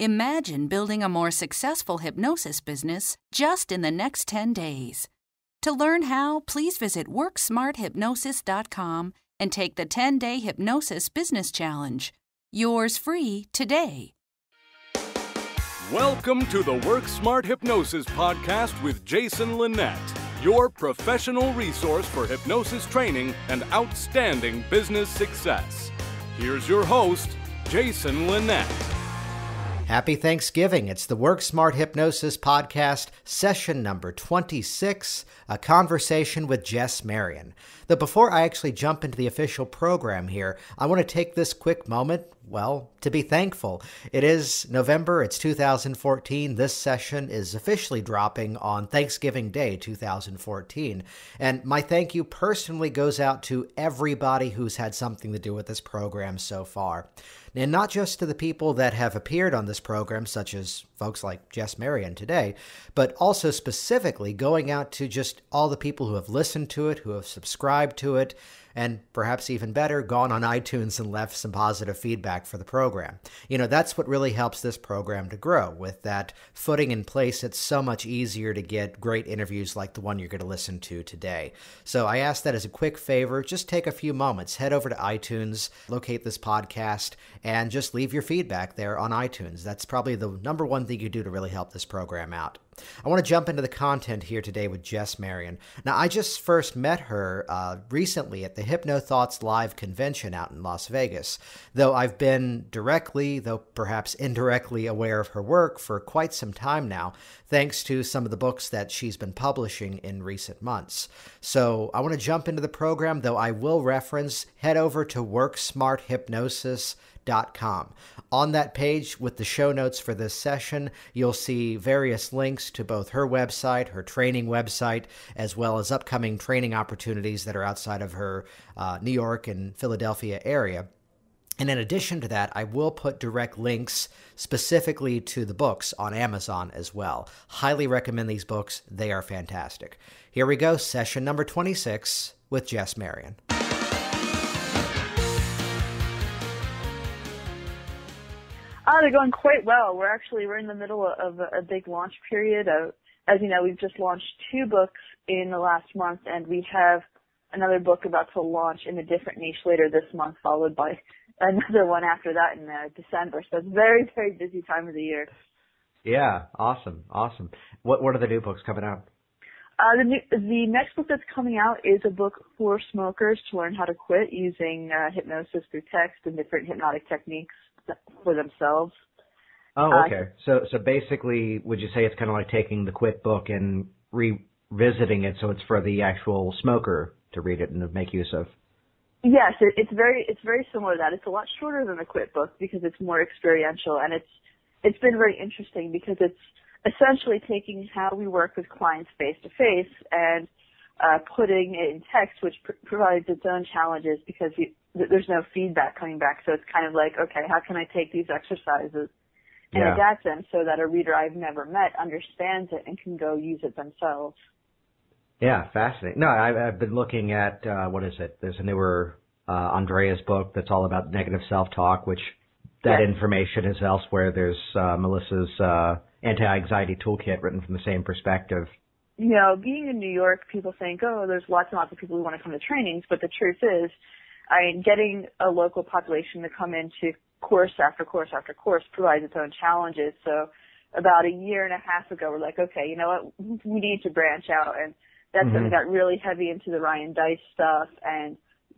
Imagine building a more successful hypnosis business just in the next 10 days. To learn how, please visit WorksmartHypnosis.com and take the 10 day Hypnosis Business Challenge. Yours free today. Welcome to the Work Smart Hypnosis Podcast with Jason Linett, your professional resource for hypnosis training and outstanding business success. Here's your host, Jason Linett. Happy Thanksgiving. It's the Work Smart Hypnosis Podcast, session number 26, a conversation with Jess Marion. Though before I actually jump into the official program here, I want to take this quick moment, well, to be thankful. It is November, it's 2014. This session is officially dropping on Thanksgiving Day 2014. And my thank you personally goes out to everybody who's had something to do with this program so far. And not just to the people that have appeared on this program, such as folks like Jess Marion today, but also specifically going out to just all the people who have listened to it, who have subscribed to it, and perhaps even better, gone on iTunes and left some positive feedback for the program. You know, that's what really helps this program to grow. With that footing in place, it's so much easier to get great interviews like the one you're going to listen to today. So I ask that as a quick favor, just take a few moments, head over to iTunes, locate this podcast, and just leave your feedback there on iTunes. That's probably the number one thing you do to really help this program out. I want to jump into the content here today with Jess Marion. Now, I just first met her uh, recently at the HypnoThoughts Live convention out in Las Vegas, though I've been directly, though perhaps indirectly, aware of her work for quite some time now, thanks to some of the books that she's been publishing in recent months. So I want to jump into the program, though I will reference head over to On that page, with the show notes for this session, you'll see various links to both her website, her training website, as well as upcoming training opportunities that are outside of her uh, New York and Philadelphia area. And in addition to that, I will put direct links specifically to the books on Amazon as well. Highly recommend these books, they are fantastic. Here we go, session number 26 with Jess Marion. Oh, they're going quite well. We're actually we're in the middle of a, a big launch period. Of, as you know, we've just launched two books in the last month, and we have another book about to launch in a different niche later this month, followed by another one after that in uh, December. So it's a very very busy time of the year. Yeah, awesome, awesome. What what are the new books coming out? Uh, the new, the next book that's coming out is a book for smokers to learn how to quit using uh, hypnosis through text and different hypnotic techniques for themselves. Oh, uh, okay. Uh, so so basically, would you say it's kind of like taking the Quit book and revisiting it so it's for the actual smoker to read it and to make use of? Yes, it, it's very it's very similar to that. It's a lot shorter than the Quit book because it's more experiential and it's it's been very interesting because it's essentially taking how we work with clients face to face and uh, putting it in text, which pr- provides its own challenges because you, there's no feedback coming back. So it's kind of like, okay, how can I take these exercises and yeah. adapt them so that a reader I've never met understands it and can go use it themselves? Yeah, fascinating. No, I've, I've been looking at uh, what is it? There's a newer uh, Andrea's book that's all about negative self-talk, which that yes. information is elsewhere. There's uh, Melissa's uh, anti-anxiety toolkit written from the same perspective. You know, being in New York, people think, oh, there's lots and lots of people who want to come to trainings, but the truth is, I mean, getting a local population to come into course after course after course provides its own challenges. So about a year and a half ago, we're like, okay, you know what, we need to branch out. And that's mm-hmm. when we got really heavy into the Ryan Deiss stuff and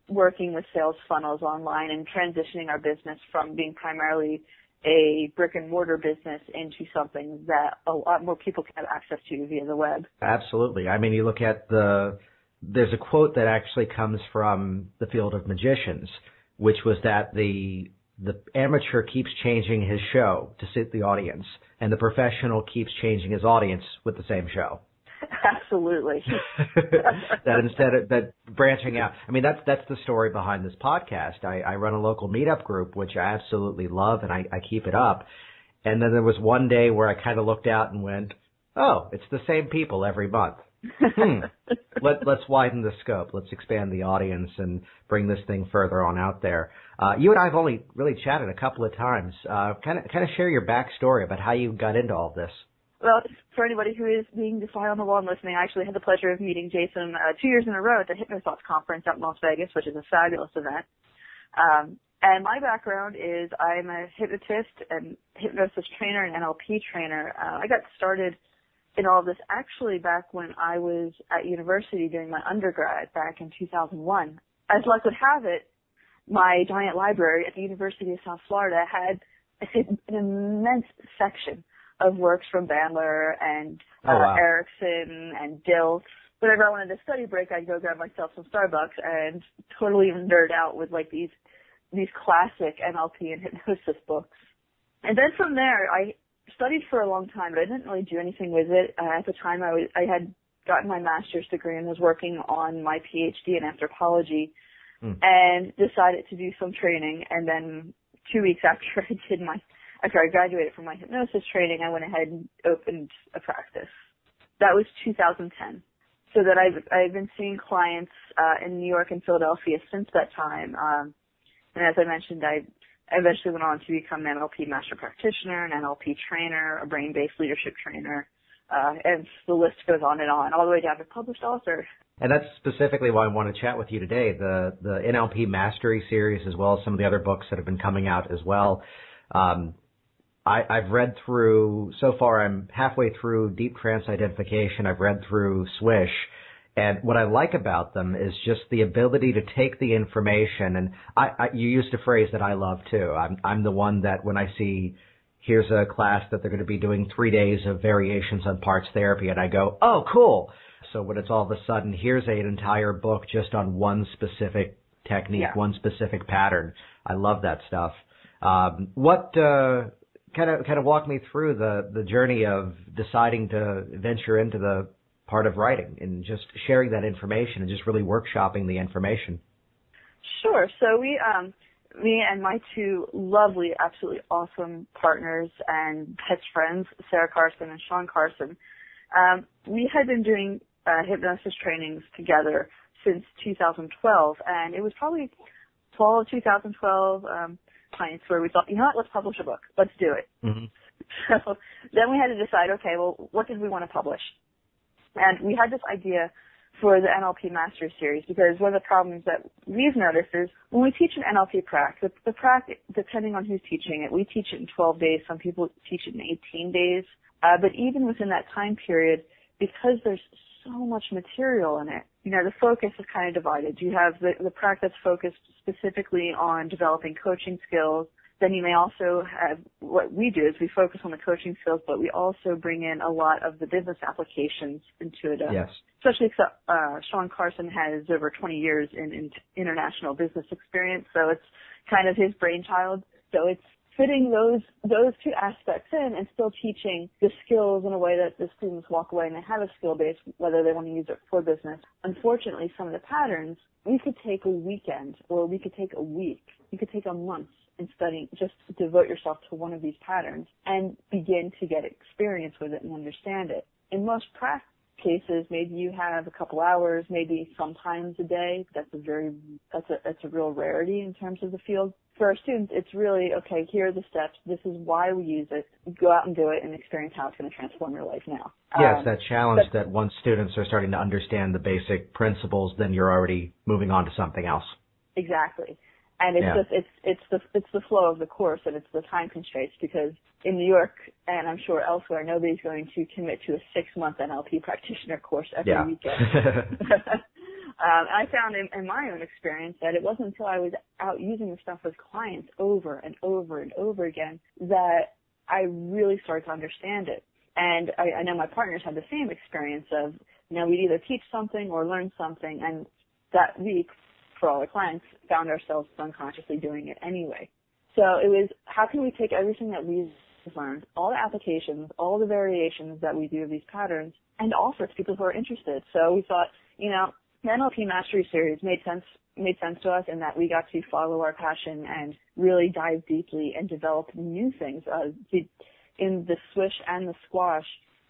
working with sales funnels online and transitioning our business from being primarily a brick and mortar business into something that a lot more people can have access to via the web. Absolutely. I mean, you look at the there's a quote that actually comes from the field of magicians, which was that the the amateur keeps changing his show to suit the audience, and the professional keeps changing his audience with the same show. Absolutely. that instead of that branching out, I mean that's that's the story behind this podcast. I, I run a local meetup group, which I absolutely love, and I, I keep it up. And then there was one day where I kind of looked out and went, "Oh, it's the same people every month." Hmm. Let, let's widen the scope. Let's expand the audience and bring this thing further on out there. Uh, you and I have only really chatted a couple of times. Kind of, kind of share your backstory about how you got into all this. Well, for anybody who is being the fly on the wall and listening, I actually had the pleasure of meeting Jason uh, two years in a row at the HypnoThoughts conference out in Las Vegas, which is a fabulous event. Um, and my background is I'm a hypnotist and hypnosis trainer and NLP trainer. Uh, I got started in all of this actually back when I was at university doing my undergrad back in 2001. As luck would have it, my giant library at the University of South Florida had an immense section of works from Bandler and oh, wow. uh, Erickson and Dilts. Whenever I wanted to study break, I'd go grab myself some Starbucks and totally nerd out with like these these classic NLP and hypnosis books. And then from there, I studied for a long time, but I didn't really do anything with it. Uh, at the time, I was I had gotten my master's degree and was working on my PhD in anthropology, mm. and decided to do some training. And then two weeks after I did my after I graduated from my hypnosis training, I went ahead and opened a practice. That was 2010. So that I've I've been seeing clients uh, in New York and Philadelphia since that time. Um, and as I mentioned, I eventually went on to become an NLP master practitioner, an NLP trainer, a brain-based leadership trainer, uh, and the list goes on and on, all the way down to published author. And that's specifically why I want to chat with you today. The the NLP Mastery series, as well as some of the other books that have been coming out as well. Um, I, I've read through so far. I'm halfway through Deep Trance Identification. I've read through Swish, and what I like about them is just the ability to take the information. And I, I you used a phrase that I love too. I'm I'm the one that when I see here's a class that they're going to be doing three days of variations on parts therapy, and I go, oh, cool. So when it's all of a sudden, here's an entire book just on one specific technique, yeah. one specific pattern. I love that stuff. Um, what uh, kind of kind of walk me through the the journey of deciding to venture into the part of writing and just sharing that information and just really workshopping the information. Sure. So we um me and my two lovely, absolutely awesome partners and best friends, Sarah Carson and Shawn Carson, um, we had been doing uh, hypnosis trainings together since 2012, and it was probably fall of 2012. Um, clients where we thought, you know what, let's publish a book. Let's do it. Mm-hmm. So then we had to decide, okay, well, what did we want to publish? And we had this idea for the NLP Master Series because one of the problems that we've noticed is when we teach an NLP practice, the, the depending on who's teaching it, we teach it in 12 days. Some people teach it in 18 days. Uh, but even within that time period, because there's so much material in it, you know, the focus is kind of divided. You have the, the practice focused specifically on developing coaching skills. Then you may also have what we do is we focus on the coaching skills, but we also bring in a lot of the business applications into it. Uh, yes. Especially because uh, Shawn Carson has over 20 years in, in international business experience, so it's kind of his brainchild. So it's fitting those those two aspects in and still teaching the skills in a way that the students walk away and they have a skill base whether they want to use it for business. Unfortunately, some of the patterns we could take a weekend or we could take a week, you could take a month in studying, just devote yourself to one of these patterns and begin to get experience with it and understand it. In most practice cases, maybe you have a couple hours, maybe sometimes a day. That's a very, that's a, that's a real rarity in terms of the field for our students, it's really, okay, here are the steps. This is why we use it. Go out and do it and experience how it's going to transform your life now. Yes, um, that challenge that once students are starting to understand the basic principles, then you're already moving on to something else. Exactly. And it's yeah. just, it's, it's the, it's the flow of the course and it's the time constraints because in New York and I'm sure elsewhere, nobody's going to commit to a six month NLP practitioner course every yeah. weekend. Um, I found in, in my own experience that it wasn't until I was out using the stuff with clients over and over and over again that I really started to understand it. And I, I know my partners had the same experience of, you know, we'd either teach something or learn something, and that week, for all our clients, found ourselves unconsciously doing it anyway. So it was, how can we take everything that we've learned, all the applications, all the variations that we do of these patterns, and offer to people who are interested. So we thought, you know, the NLP Mastery Series made sense made sense to us in that we got to follow our passion and really dive deeply and develop new things. Uh, in the swish and the squash,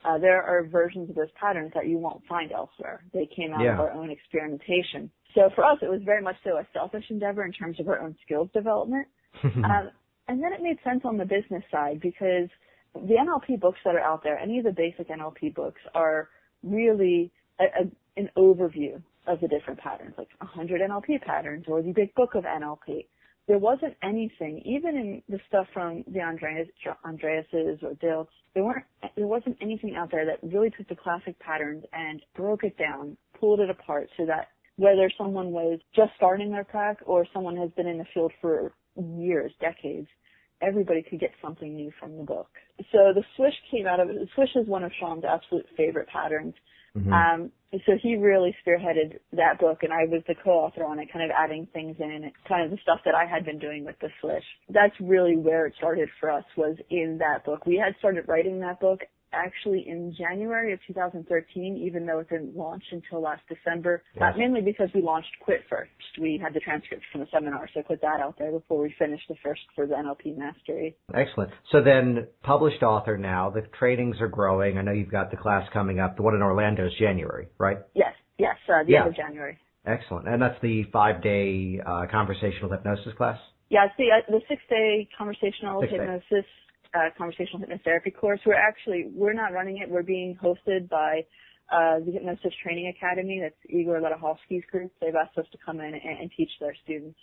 uh, there are versions of those patterns that you won't find elsewhere. They came out yeah. of our own experimentation. So for us, it was very much so a selfish endeavor in terms of our own skills development. um, and then it made sense on the business side because the NLP books that are out there, any of the basic NLP books are really a, a, an overview of the different patterns, like 100 NLP patterns or the big book of NLP. There wasn't anything, even in the stuff from the Andreas, Andreases or Dilts, there weren't, there wasn't anything out there that really took the classic patterns and broke it down, pulled it apart so that whether someone was just starting their prac or someone has been in the field for years, decades, everybody could get something new from the book. So the swish came out of it. The swish is one of Shawn's absolute favorite patterns. Mm-hmm. Um, so he really spearheaded that book, and I was the co-author on it, kind of adding things in, kind of the stuff that I had been doing with the Swish. That's really where it started for us was in that book. We had started writing that book actually in January of 2013, even though it didn't launch until last December, yes. uh, mainly because we launched Quit First. We had the transcripts from the seminar, so I put that out there before we finished the first for the NLP Mastery. Excellent. So then, published author now, the trainings are growing. I know you've got the class coming up. The one in Orlando is January, right? Yes, yes, uh, the yeah. end of January. Excellent. And that's the five-day uh, conversational hypnosis class? Yeah, it's the, uh, the six-day conversational six hypnosis day uh, conversational hypnotherapy course. We're actually we're not running it. We're being hosted by uh, the Hypnosis Training Academy. That's Igor Ledochowski's group. They've asked us to come in and, and teach their students.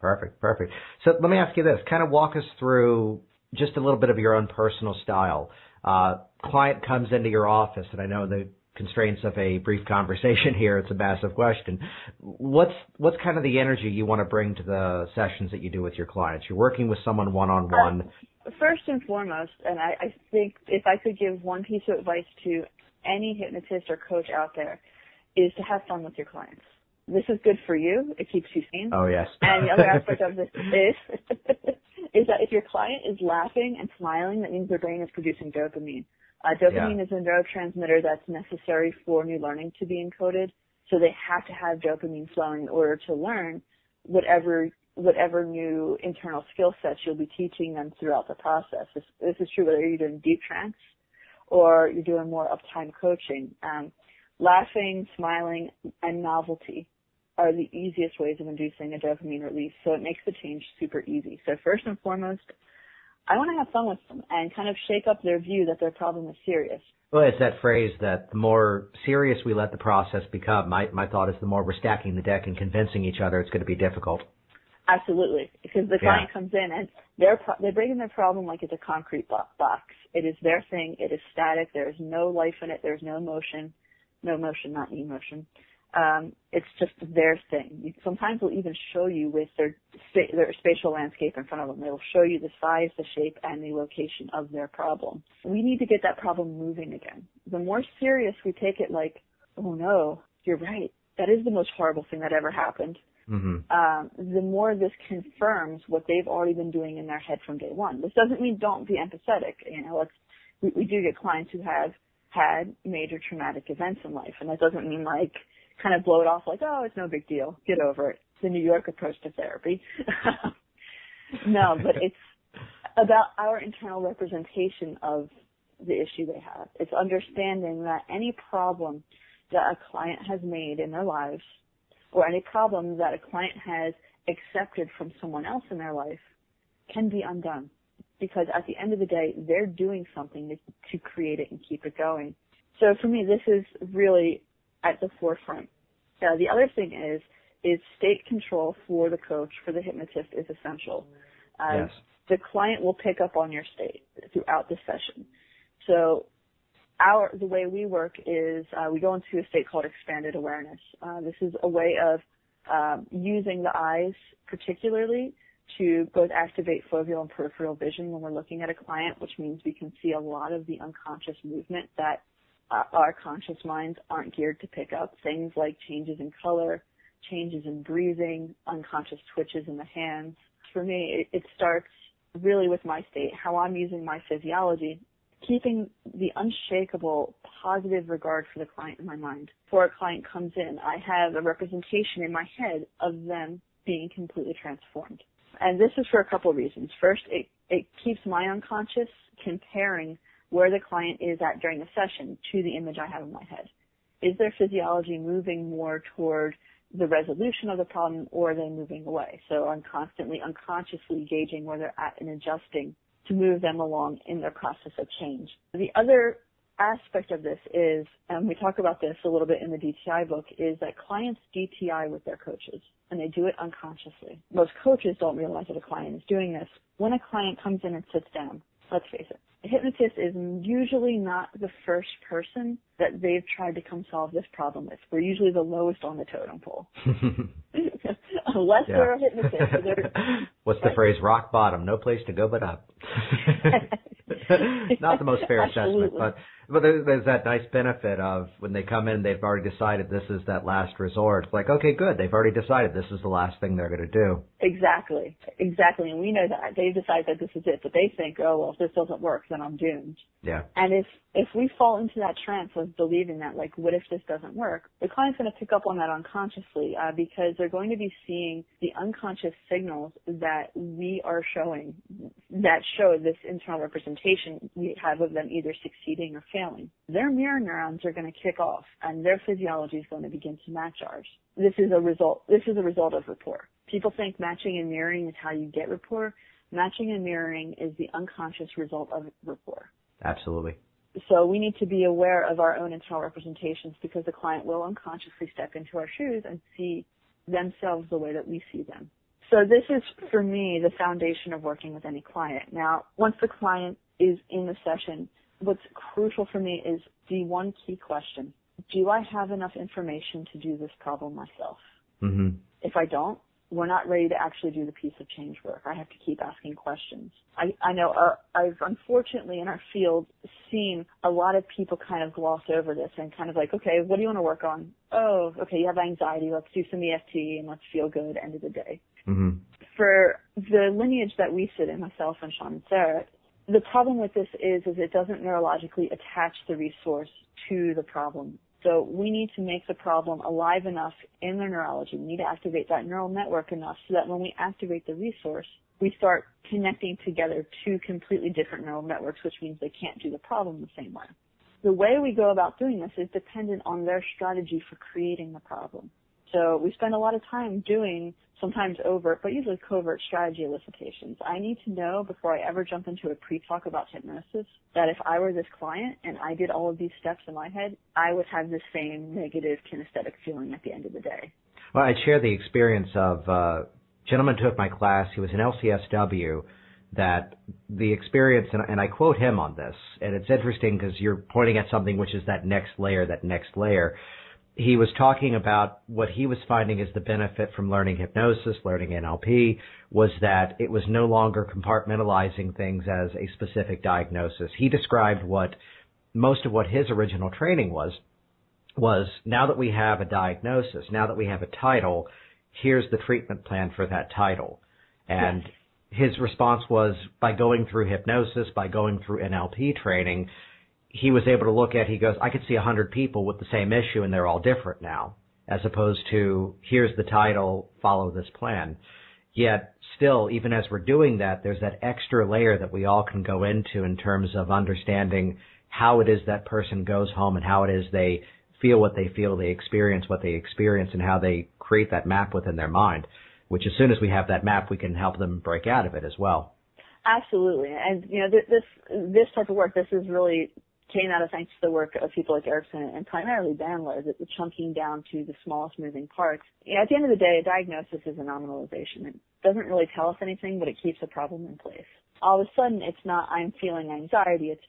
Perfect, perfect. So let me ask you this: kind of walk us through just a little bit of your own personal style. Uh, client comes into your office, and I know the constraints of a brief conversation here, it's a massive question. What's what's kind of the energy you want to bring to the sessions that you do with your clients? You're working with someone one on one first and foremost, and I, I think if I could give one piece of advice to any hypnotist or coach out there, is to have fun with your clients. This is good for you. It keeps you sane. Oh yes. and the other aspect of this is is that if your client is laughing and smiling, that means their brain is producing dopamine. Uh, dopamine yeah. is a neurotransmitter that's necessary for new learning to be encoded. So they have to have dopamine flowing in order to learn whatever whatever new internal skill sets you'll be teaching them throughout the process. This, this is true whether you're doing deep trance or you're doing more uptime coaching. Um, laughing, smiling, and novelty are the easiest ways of inducing a dopamine release. So it makes the change super easy. So first and foremost, I want to have fun with them and kind of shake up their view that their problem is serious. Well, it's that phrase that the more serious we let the process become, my, my thought is the more we're stacking the deck and convincing each other it's going to be difficult. Absolutely, because the client yeah. comes in and they're pro- they bring in their problem like it's a concrete bo- box. It is their thing. It is static. There is no life in it. There's no motion, no motion, not emotion. Um, it's just their thing. Sometimes they'll even show you with their spa- their spatial landscape in front of them. They will show you the size, the shape, and the location of their problem. We need to get that problem moving again. The more serious we take it, like, oh no, you're right. That is the most horrible thing that ever happened mm-hmm. um, the more this confirms what they've already been doing in their head from day one. This doesn't mean don't be empathetic. You know, we, we do get clients who have had major traumatic events in life, and that doesn't mean like kind of blow it off like, oh, it's no big deal, get over it. The New York approach to therapy. no, but it's about our internal representation of the issue they have. It's understanding that any problem that a client has made in their lives or any problem that a client has accepted from someone else in their life can be undone. Because at the end of the day, they're doing something to, to create it and keep it going. So for me, this is really at the forefront. Uh, the other thing is, is state control for the coach, for the hypnotist is essential. Yes. The client will pick up on your state throughout the session. So our the way we work is uh, we go into a state called expanded awareness. Uh, this is a way of um, using the eyes particularly to both activate foveal and peripheral vision when we're looking at a client, which means we can see a lot of the unconscious movement that uh, our conscious minds aren't geared to pick up. Things like changes in color, changes in breathing, unconscious twitches in the hands. For me, it, it starts really with my state, how I'm using my physiology keeping the unshakable positive regard for the client in my mind. Before a client comes in, I have a representation in my head of them being completely transformed. And this is for a couple of reasons. First, it, it keeps my unconscious comparing where the client is at during the session to the image I have in my head. Is their physiology moving more toward the resolution of the problem or are they moving away? So I'm constantly unconsciously gauging where they're at and adjusting to move them along in their process of change. The other aspect of this is, and we talk about this a little bit in the DTI book, is that clients DTI with their coaches and they do it unconsciously. Most coaches don't realize that a client is doing this. When a client comes in and sits down, let's face it, a hypnotist is usually not the first person that they've tried to come solve this problem with. We're usually the lowest on the totem pole. Unless yeah. they're a hypnotist. What's the phrase? Rock bottom, no place to go but up. not the most fair assessment, but but there's, there's that nice benefit of when they come in, they've already decided this is that last resort. It's like, okay, good. They've already decided this is the last thing they're going to do. Exactly. Exactly. And we know that. They've decided that this is it, but they think, oh, well, if this doesn't work, then I'm doomed. Yeah. And if, if we fall into that trance of believing that, like, what if this doesn't work? The client's going to pick up on that unconsciously, uh, because they're going to be seeing the unconscious signals that we are showing that show this internal representation we have of them either succeeding or failing. Their mirror neurons are going to kick off and their physiology is going to begin to match ours. This is a result, this is a result of rapport. People think matching and mirroring is how you get rapport. Matching and mirroring is the unconscious result of rapport. Absolutely. So we need to be aware of our own internal representations because the client will unconsciously step into our shoes and see themselves the way that we see them. So this is for me the foundation of working with any client. Now, once the client is in the session, what's crucial for me is the one key question. Do I have enough information to do this problem myself? Mm-hmm. If I don't, we're not ready to actually do the piece of change work. I have to keep asking questions. I, I know our, I've unfortunately in our field seen a lot of people kind of gloss over this and kind of like, okay, what do you want to work on? Oh, okay, you have anxiety. Let's do some EFT and let's feel good. End of the day. Mm-hmm. For the lineage that we sit in, myself and Shawn and Sarah, the problem with this is, is it doesn't neurologically attach the resource to the problem. So we need to make the problem alive enough in their neurology. We need to activate that neural network enough so that when we activate the resource, we start connecting together two completely different neural networks, which means they can't do the problem the same way. The way we go about doing this is dependent on their strategy for creating the problem. So we spend a lot of time doing sometimes overt, but usually covert strategy elicitations. I need to know before I ever jump into a pre-talk about hypnosis that if I were this client and I did all of these steps in my head, I would have the same negative kinesthetic feeling at the end of the day. Well, I'd share the experience of uh, gentleman took my class. He was an LCSW. That the experience, and, and I quote him on this, and it's interesting because you're pointing at something which is that next layer, that next layer he was talking about what he was finding as the benefit from learning hypnosis, learning NLP, was that it was no longer compartmentalizing things as a specific diagnosis. He described what most of what his original training was, was now that we have a diagnosis, now that we have a title, here's the treatment plan for that title. And yes. his response was by going through hypnosis, by going through NLP training, he was able to look at, he goes, I could see a hundred people with the same issue and they're all different now, as opposed to, here's the title, follow this plan. Yet still, even as we're doing that, there's that extra layer that we all can go into in terms of understanding how it is that person goes home and how it is they feel what they feel, they experience what they experience, and how they create that map within their mind. Which as soon as we have that map, we can help them break out of it as well. Absolutely, and you know this this type of work. This is really came out of thanks to the work of people like Erickson and primarily Bandler, that the chunking down to the smallest moving parts. You know, at the end of the day, a diagnosis is a nominalization. It doesn't really tell us anything, but it keeps a problem in place. All of a sudden, it's not I'm feeling anxiety. It's,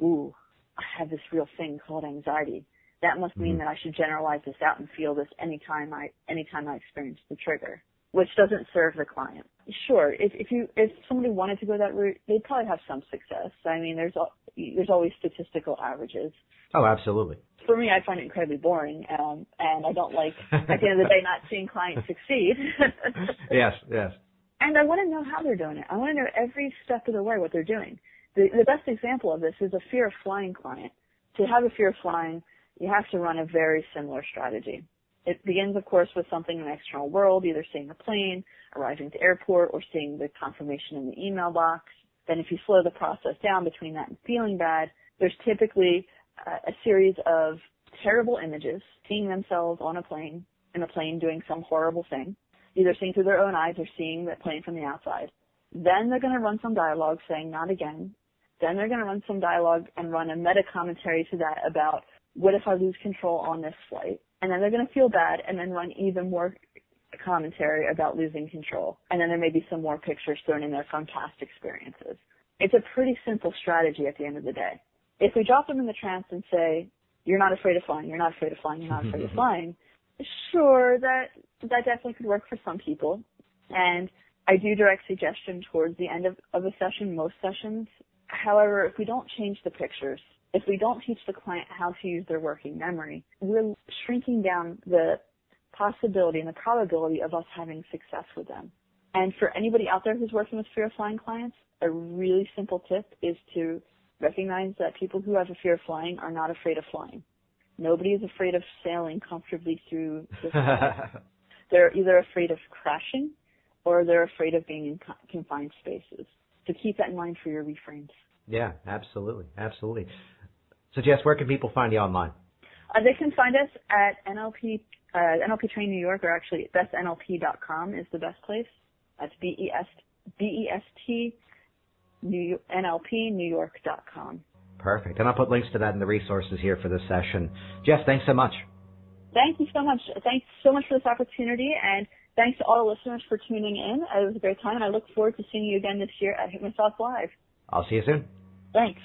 ooh, I have this real thing called anxiety. That must mean mm-hmm. that I should generalize this out and feel this anytime I anytime I experience the trigger which doesn't serve the client. Sure, if, if you if somebody wanted to go that route, they'd probably have some success. I mean, there's there's always statistical averages. Oh, absolutely. For me, I find it incredibly boring, um, and I don't like at the end of the day not seeing clients succeed. yes, yes. And I want to know how they're doing it. I want to know every step of the way what they're doing. The, the best example of this is a fear of flying client. To have a fear of flying, you have to run a very similar strategy. It begins, of course, with something in the external world, either seeing a plane, arriving at the airport, or seeing the confirmation in the email box. then if you slow the process down between that and feeling bad, there's typically uh, a series of terrible images, seeing themselves on a plane, in a plane doing some horrible thing, either seeing through their own eyes or seeing the plane from the outside. Then they're going to run some dialogue saying not again. Then they're going to run some dialogue and run a meta commentary to that about what if I lose control on this flight? And then they're going to feel bad and then run even more commentary about losing control. And then there may be some more pictures thrown in there from past experiences. It's a pretty simple strategy at the end of the day. If we drop them in the trance and say, you're not afraid of flying, you're not afraid of flying, you're not afraid of flying, sure, that, that definitely could work for some people. And I do direct suggestion towards the end of, of a session, most sessions. However, if we don't change the pictures, if we don't teach the client how to use their working memory, we're shrinking down the possibility and the probability of us having success with them. And for anybody out there who's working with fear of flying clients, a really simple tip is to recognize that people who have a fear of flying are not afraid of flying. Nobody is afraid of sailing comfortably through the sky. they're either afraid of crashing or they're afraid of being in confined spaces. So keep that in mind for your reframes. Yeah, absolutely, absolutely. So Jess, where can people find you online? Uh, they can find us at NLP uh, NLP Train New York, or actually bestnlp.com is the best place. That's B E S B E S T New NLP New York.com. Perfect. And I'll put links to that in the resources here for this session. Jess, thanks so much. Thank you so much. Thanks so much for this opportunity, and thanks to all the listeners for tuning in. It was a great time, and I look forward to seeing you again this year at HypnoThoughts Live. I'll see you soon. Thanks.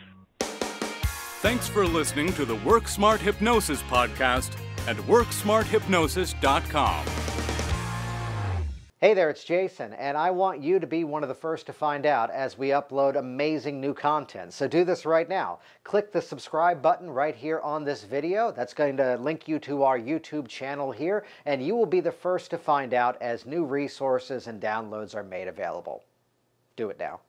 Thanks for listening to the Work Smart Hypnosis podcast at WorkSmartHypnosis.com. Hey there, it's Jason, and I want you to be one of the first to find out as we upload amazing new content. So do this right now. Click the subscribe button right here on this video. That's going to link you to our YouTube channel here, and you will be the first to find out as new resources and downloads are made available. Do it now.